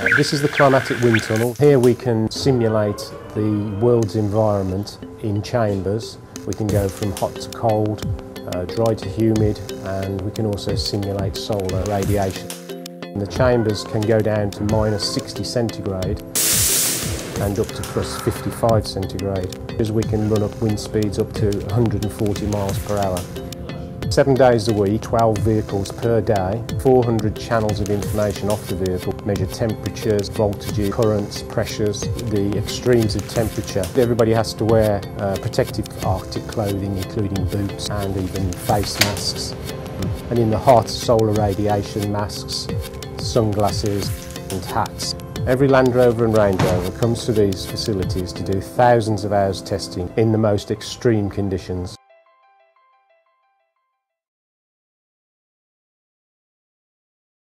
This is the climatic wind tunnel. Here we can simulate the world's environment in chambers. We can go from hot to cold, uh, dry to humid, and we can also simulate solar radiation. The chambers can go down to minus 60 centigrade and up to plus 55 centigrade as we can run up wind speeds up to 140 miles per hour. Seven days a week, 12 vehicles per day, 400 channels of information off the vehicle, measure temperatures, voltages, currents, pressures, the extremes of temperature. Everybody has to wear uh, protective arctic clothing, including boots and even face masks. And in the hot, solar radiation masks, sunglasses and hats. Every Land Rover and Range Rover comes to these facilities to do thousands of hours testing in the most extreme conditions.